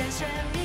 眼神。